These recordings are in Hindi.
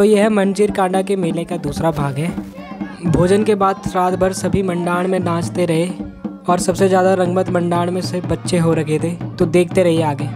तो यह मंजीर कांडा के मेले का दूसरा भाग है। भोजन के बाद रात भर सभी मंडाण में नाचते रहे और सबसे ज़्यादा रंगमत मंडाण में से बच्चे हो रखे थे तो देखते रहिए आगे।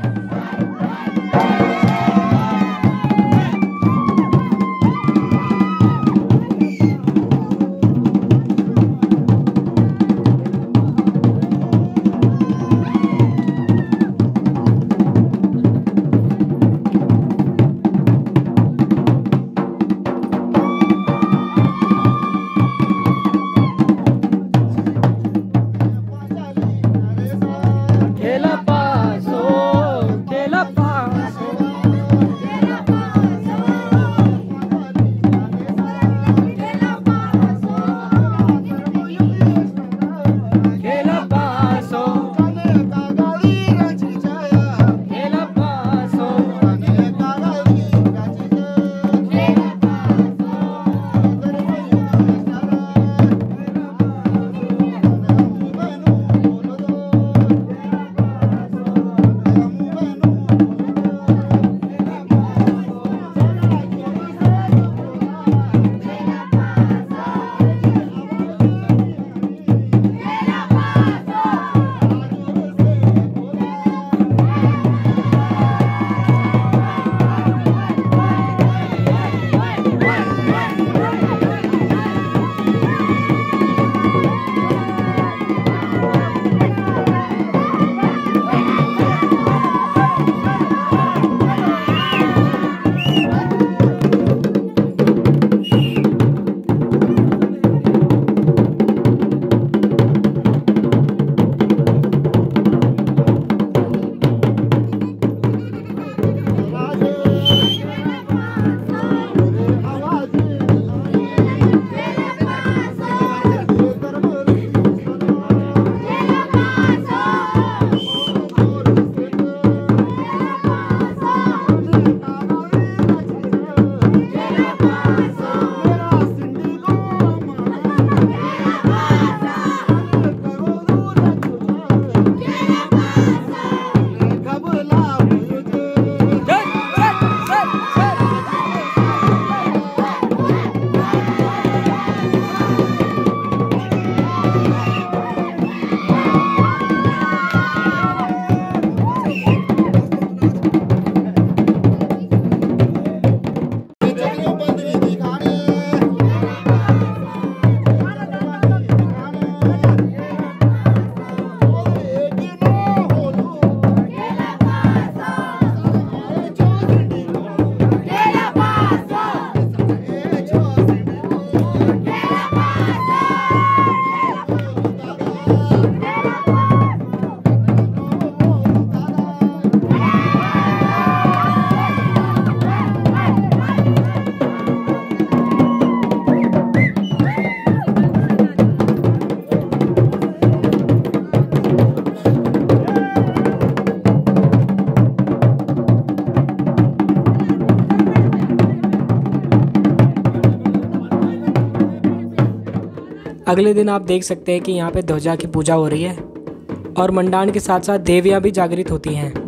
अगले दिन आप देख सकते हैं कि यहाँ पे ध्वजा की पूजा हो रही है और मंडान के साथ साथ देवियाँ भी जागृत होती हैं।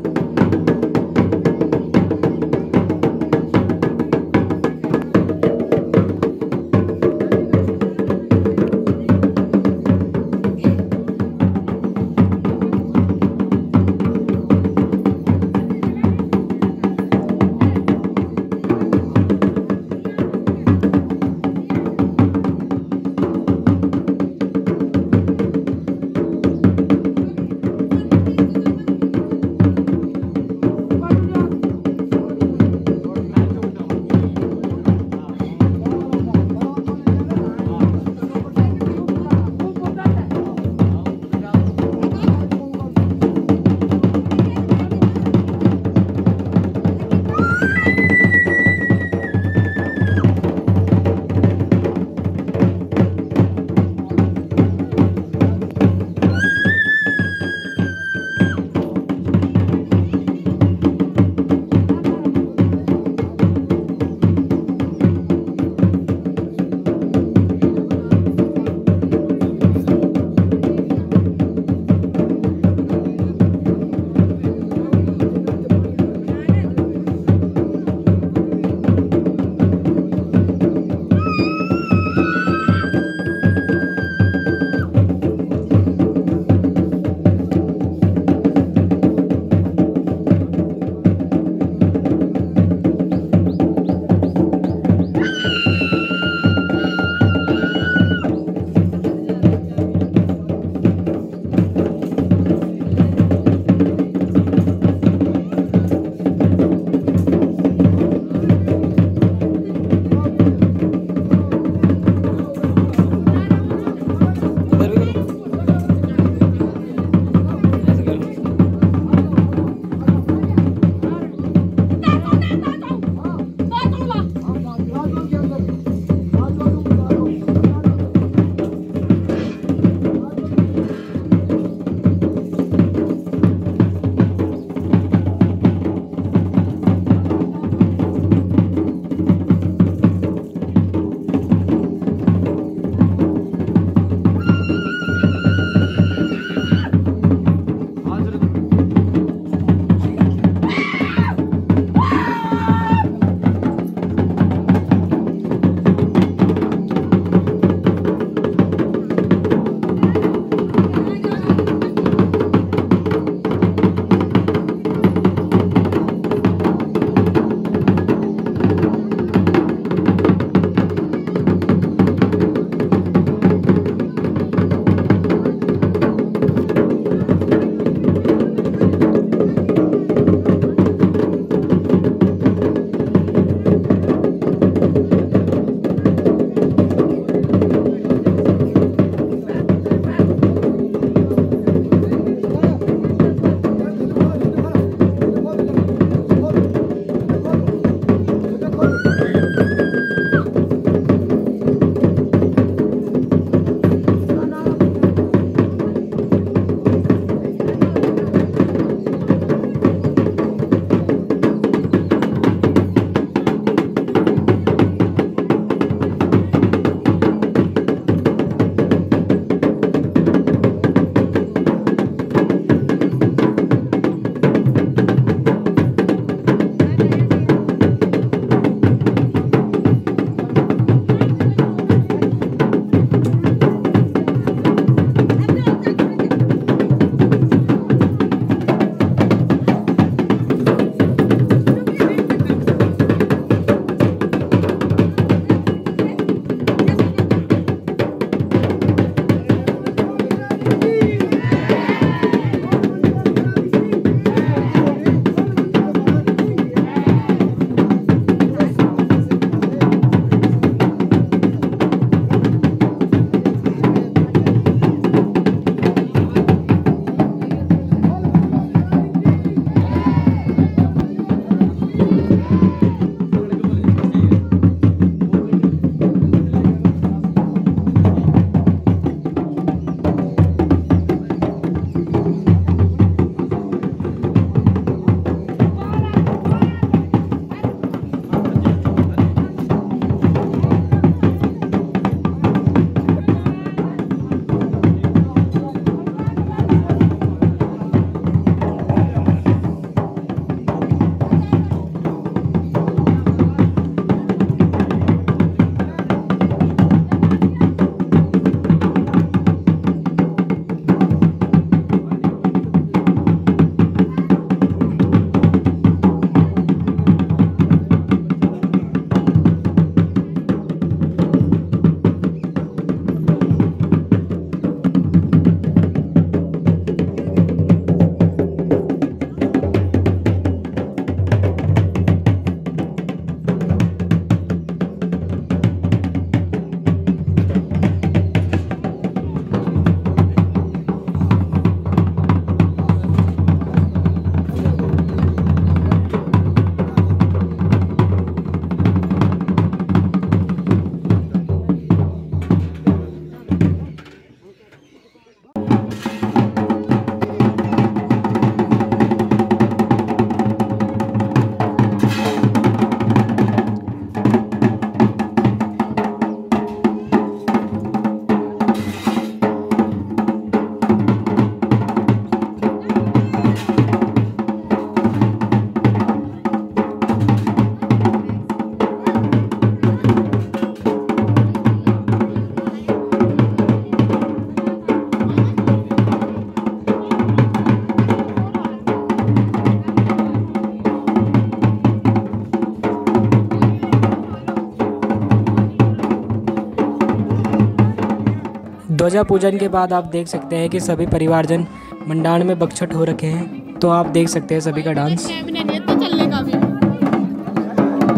ध्वजा पूजन के बाद आप देख सकते हैं कि सभी परिवारजन मंडाण में बक्षट हो रखे हैं। तो आप देख सकते हैं सभी का डांस। तो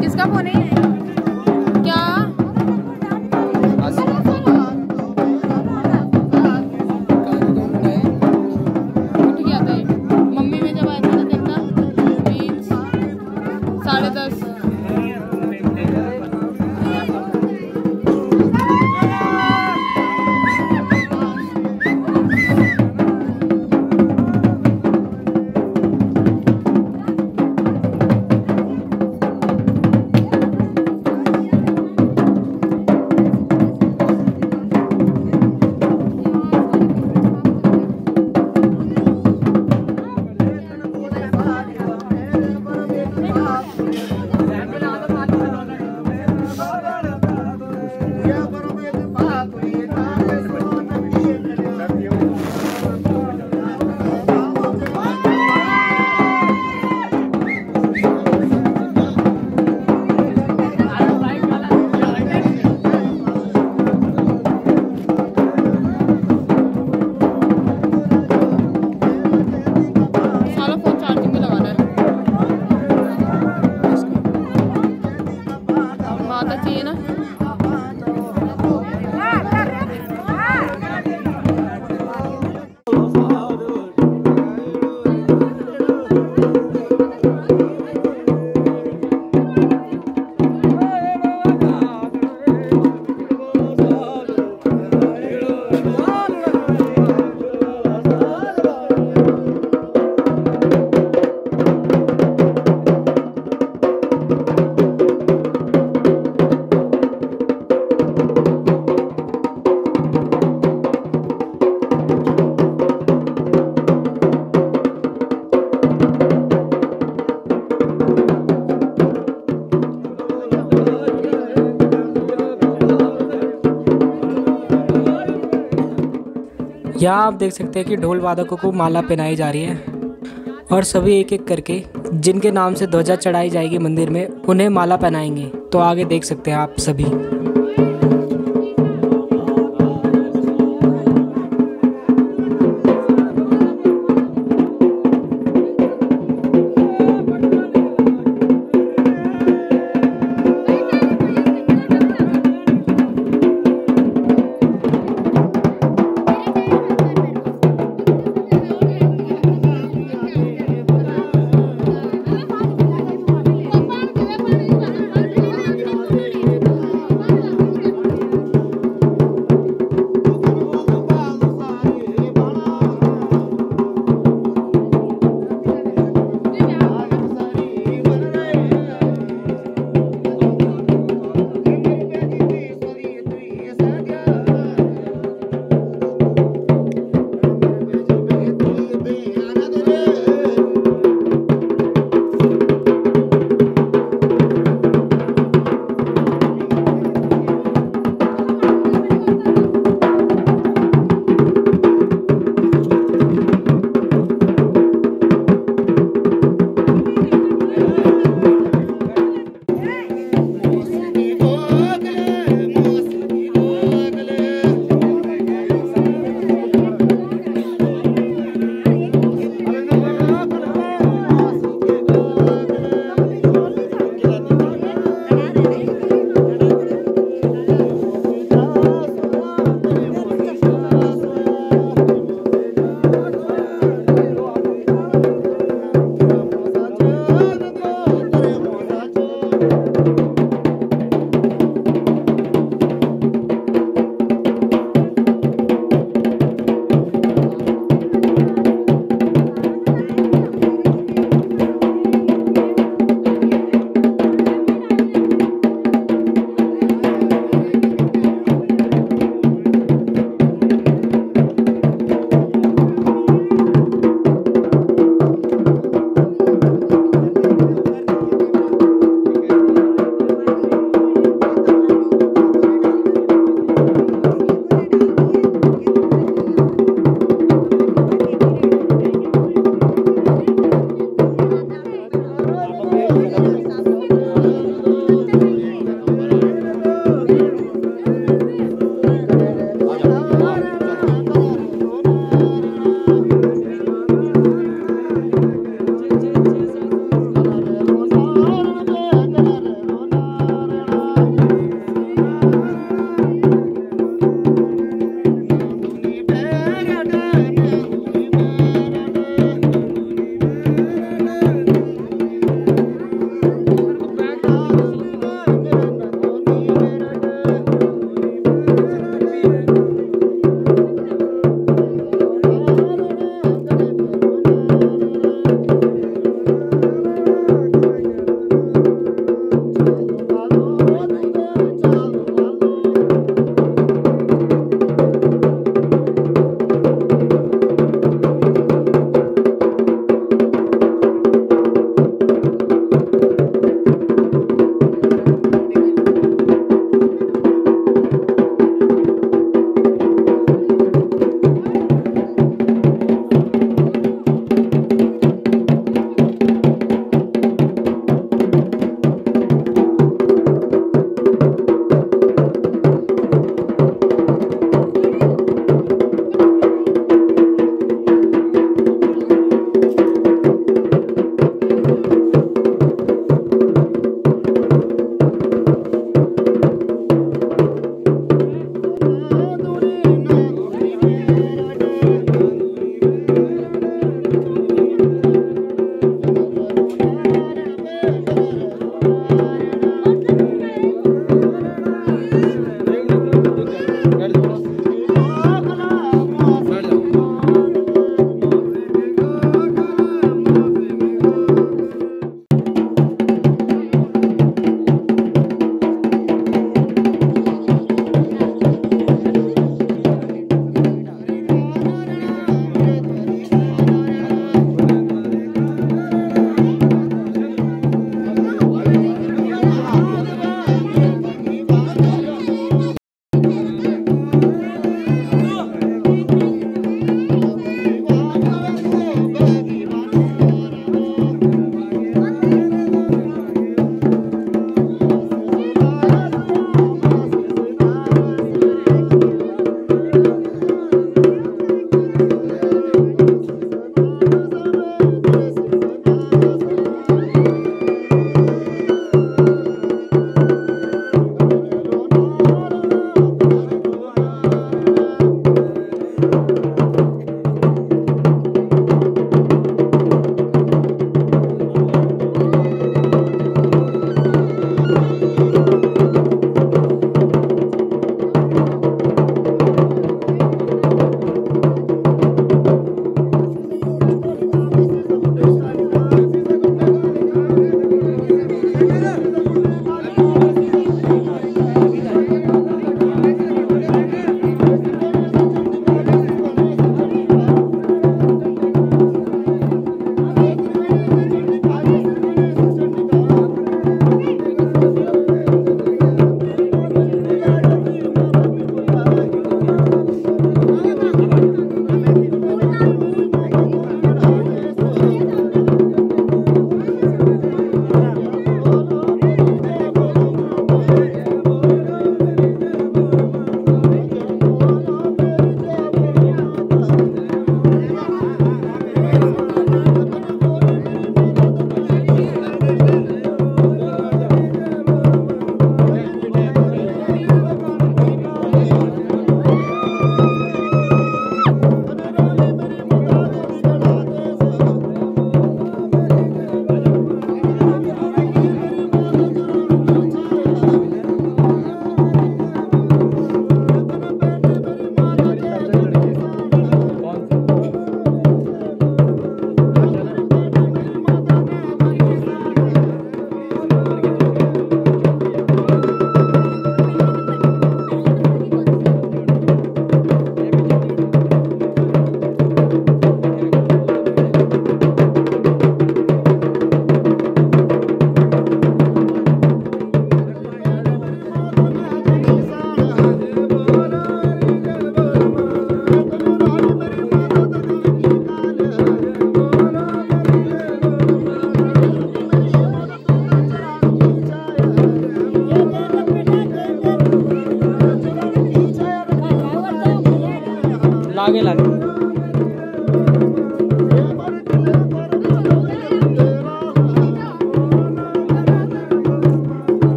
किसका फ़ोन है यहाँ आप देख सकते हैं कि ढोल वादकों को माला पहनाई जा रही है। और सभी एक एक करके, जिनके नाम से ध्वजा चढ़ाई जाएगी मंदिर में, उन्हें माला पहनाएँगे। तो आगे देख सकते हैं आप सभी।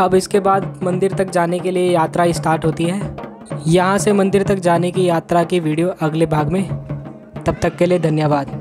अब इसके बाद मंदिर तक जाने के लिए यात्रा स्टार्ट होती है। यहाँ से मंदिर तक जाने की यात्रा की वीडियो अगले भाग में। तब तक के लिए धन्यवाद।